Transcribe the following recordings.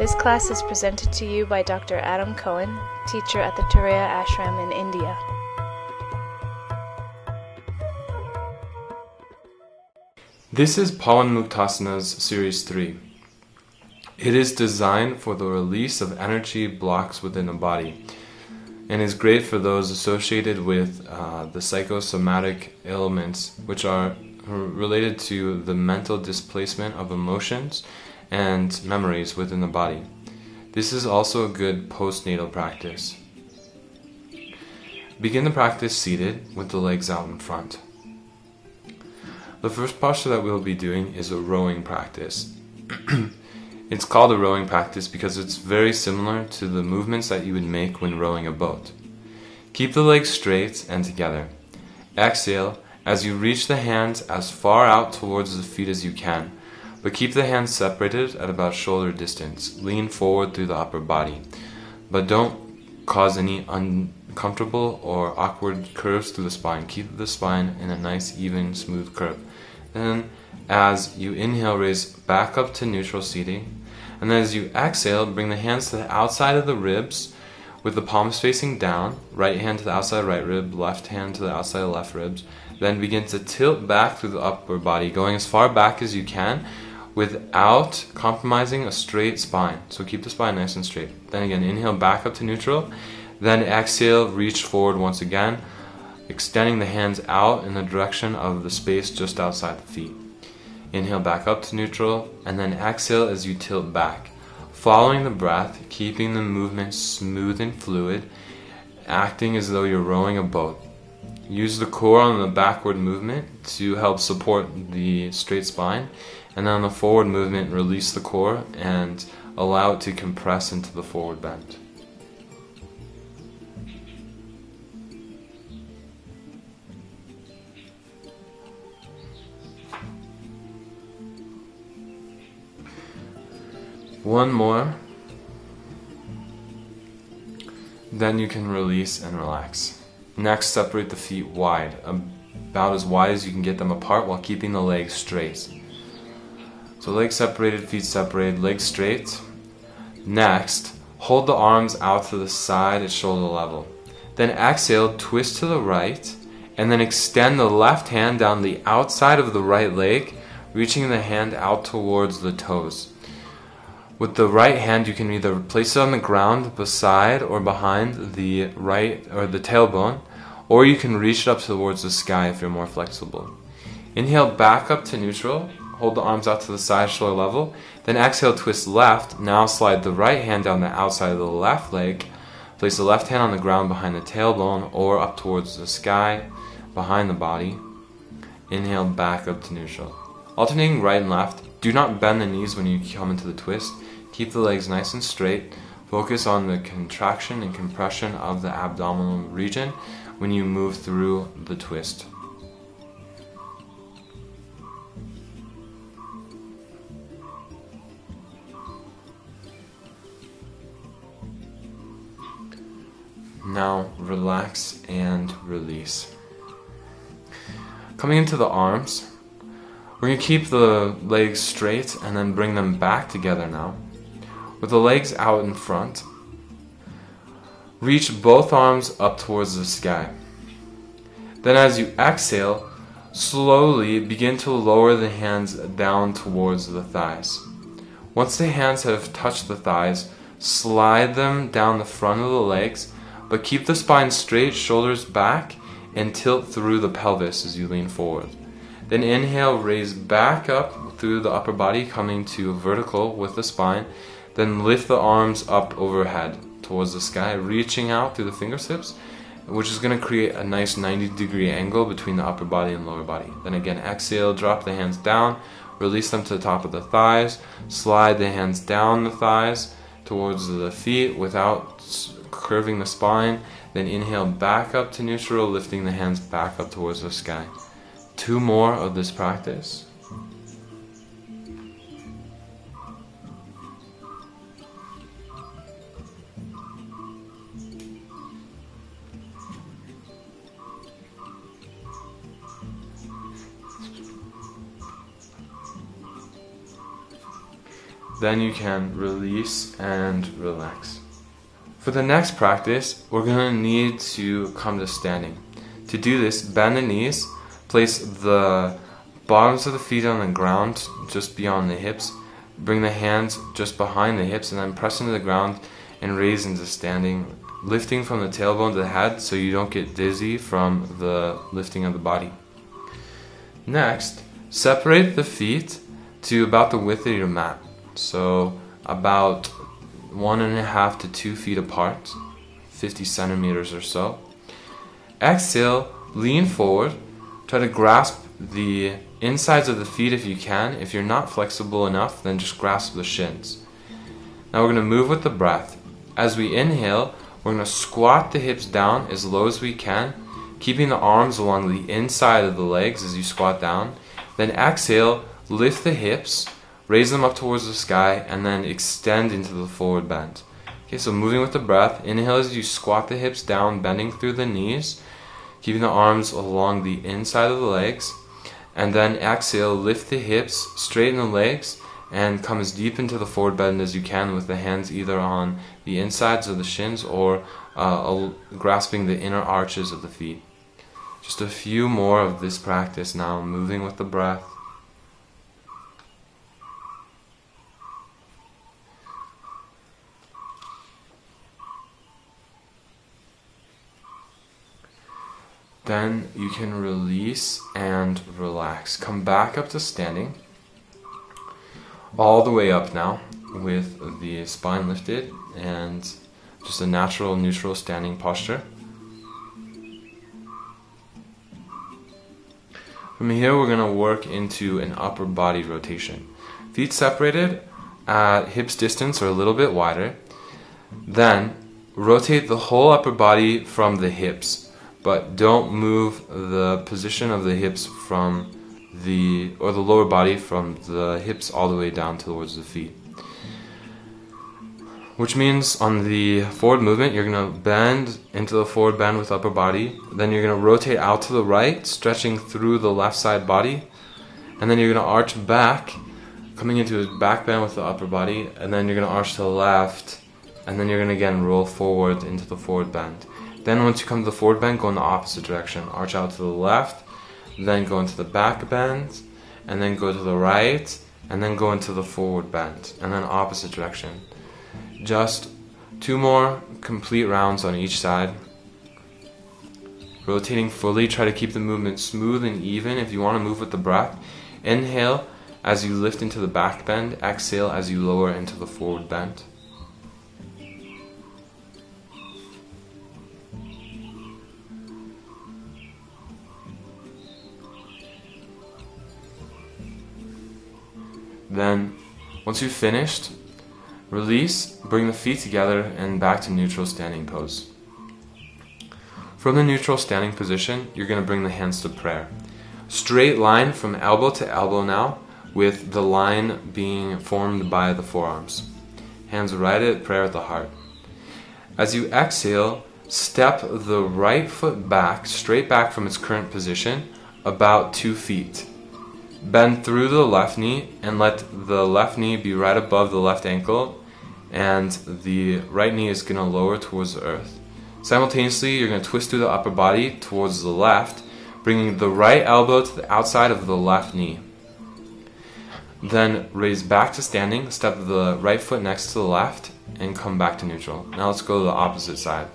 This class is presented to you by Dr. Adam Cohen, teacher at the Tureya Ashram in India. This is Pawan Muktasana's Series 3. It is designed for the release of energy blocks within the body and is great for those associated with uh, the psychosomatic ailments, which are related to the mental displacement of emotions and memories within the body. This is also a good postnatal practice. Begin the practice seated with the legs out in front. The first posture that we'll be doing is a rowing practice. it's called a rowing practice because it's very similar to the movements that you would make when rowing a boat. Keep the legs straight and together. Exhale as you reach the hands as far out towards the feet as you can, but keep the hands separated at about shoulder distance. Lean forward through the upper body, but don't cause any uncomfortable or awkward curves through the spine. Keep the spine in a nice, even, smooth curve. Then, as you inhale, raise back up to neutral seating. And then as you exhale, bring the hands to the outside of the ribs with the palms facing down. Right hand to the outside right rib, left hand to the outside left ribs. Then begin to tilt back through the upper body, going as far back as you can without compromising a straight spine. So keep the spine nice and straight. Then again, inhale back up to neutral. Then exhale, reach forward once again extending the hands out in the direction of the space just outside the feet. Inhale back up to neutral, and then exhale as you tilt back. Following the breath, keeping the movement smooth and fluid, acting as though you're rowing a boat. Use the core on the backward movement to help support the straight spine, and on the forward movement, release the core and allow it to compress into the forward bend. One more. Then you can release and relax. Next, separate the feet wide, about as wide as you can get them apart while keeping the legs straight. So, legs separated, feet separated, legs straight. Next, hold the arms out to the side at shoulder level. Then exhale, twist to the right, and then extend the left hand down the outside of the right leg, reaching the hand out towards the toes. With the right hand, you can either place it on the ground beside or behind the right or the tailbone, or you can reach it up towards the sky if you're more flexible. Inhale back up to neutral. Hold the arms out to the side shoulder level. Then exhale, twist left. Now slide the right hand down the outside of the left leg. Place the left hand on the ground behind the tailbone or up towards the sky behind the body. Inhale back up to neutral. Alternating right and left. Do not bend the knees when you come into the twist. Keep the legs nice and straight. Focus on the contraction and compression of the abdominal region when you move through the twist. Now relax and release. Coming into the arms, we're going to keep the legs straight and then bring them back together now with the legs out in front. Reach both arms up towards the sky. Then, as you exhale, slowly begin to lower the hands down towards the thighs. Once the hands have touched the thighs, slide them down the front of the legs, but keep the spine straight, shoulders back, and tilt through the pelvis as you lean forward. Then inhale, raise back up through the upper body, coming to vertical with the spine, then lift the arms up overhead towards the sky, reaching out through the fingertips, which is going to create a nice 90 degree angle between the upper body and lower body. Then again, exhale, drop the hands down, release them to the top of the thighs, slide the hands down the thighs towards the feet without curving the spine. Then inhale back up to neutral, lifting the hands back up towards the sky. Two more of this practice. then you can release and relax. For the next practice, we're going to need to come to standing. To do this, bend the knees, place the bottoms of the feet on the ground just beyond the hips, bring the hands just behind the hips, and then press into the ground and raise into standing, lifting from the tailbone to the head so you don't get dizzy from the lifting of the body. Next, separate the feet to about the width of your mat. So about one and a half to two feet apart, 50 centimeters or so. Exhale, lean forward, try to grasp the insides of the feet if you can. If you're not flexible enough, then just grasp the shins. Now we're going to move with the breath. As we inhale, we're going to squat the hips down as low as we can, keeping the arms along the inside of the legs as you squat down. Then exhale, lift the hips raise them up towards the sky, and then extend into the forward bend. Okay, so moving with the breath. Inhale as you squat the hips down, bending through the knees, keeping the arms along the inside of the legs. And then exhale, lift the hips, straighten the legs, and come as deep into the forward bend as you can with the hands either on the insides of the shins or uh, grasping the inner arches of the feet. Just a few more of this practice now, moving with the breath. Then you can release and relax. Come back up to standing. All the way up now with the spine lifted and just a natural neutral standing posture. From here, we're going to work into an upper body rotation. Feet separated at hips distance or a little bit wider. Then rotate the whole upper body from the hips but don't move the position of the hips from the or the lower body from the hips all the way down towards the feet. Which means on the forward movement, you're to bend into the forward bend with upper body. Then you're to rotate out to the right, stretching through the left side body. And then you're to arch back, coming into a back bend with the upper body. And then you're to arch to the left. And then you're to again roll forward into the forward bend. Then once you come to the forward bend, go in the opposite direction. Arch out to the left, then go into the back bend, and then go to the right, and then go into the forward bend, and then opposite direction. Just two more complete rounds on each side. Rotating fully, try to keep the movement smooth and even if you want to move with the breath. Inhale as you lift into the back bend, exhale as you lower into the forward bend. Then, once you've finished, release, bring the feet together, and back to neutral standing pose. From the neutral standing position, you're going to bring the hands to prayer. Straight line from elbow to elbow now, with the line being formed by the forearms. Hands right at prayer at the heart. As you exhale, step the right foot back, straight back from its current position, about two feet. Bend through the left knee and let the left knee be right above the left ankle, and the right knee is going to lower towards the earth. Simultaneously, you're going to twist through the upper body towards the left, bringing the right elbow to the outside of the left knee. Then raise back to standing, step the right foot next to the left, and come back to neutral. Now let's go to the opposite side.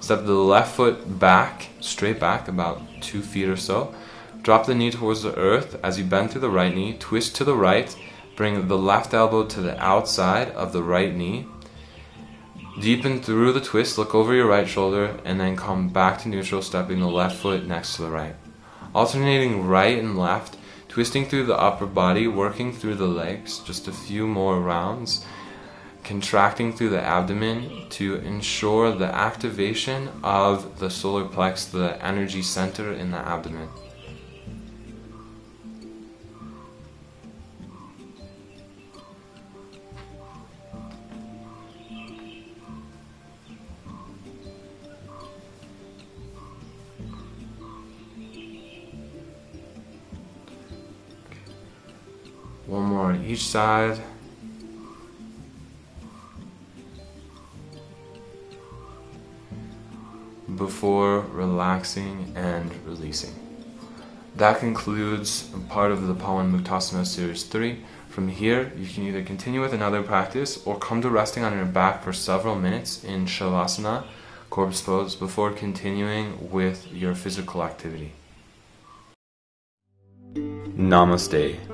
Step the left foot back, straight back, about two feet or so Drop the knee towards the earth as you bend through the right knee. Twist to the right. Bring the left elbow to the outside of the right knee. Deepen through the twist, look over your right shoulder, and then come back to neutral, stepping the left foot next to the right. Alternating right and left, twisting through the upper body, working through the legs, just a few more rounds, contracting through the abdomen to ensure the activation of the solar plex, the energy center in the abdomen. One more on each side. Before relaxing and releasing. That concludes part of the Pawan Muktasana Series 3. From here, you can either continue with another practice or come to resting on your back for several minutes in Shavasana, corpse pose, before continuing with your physical activity. Namaste.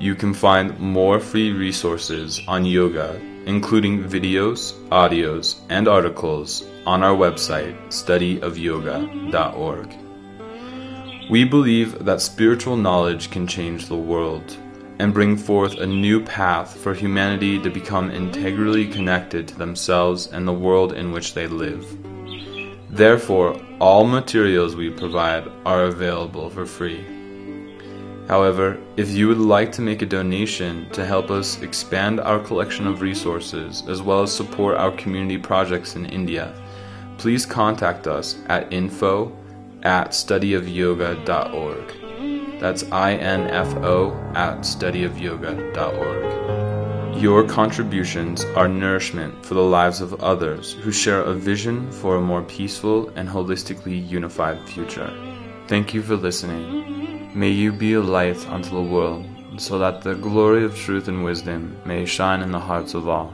You can find more free resources on yoga, including videos, audios, and articles, on our website, studyofyoga.org. We believe that spiritual knowledge can change the world and bring forth a new path for humanity to become integrally connected to themselves and the world in which they live. Therefore, all materials we provide are available for free. However, if you would like to make a donation to help us expand our collection of resources as well as support our community projects in India, please contact us at info at studyofyoga.org. That's I-N-F-O at studyofyoga.org. Your contributions are nourishment for the lives of others who share a vision for a more peaceful and holistically unified future. Thank you for listening. May you be a light unto the world, so that the glory of truth and wisdom may shine in the hearts of all.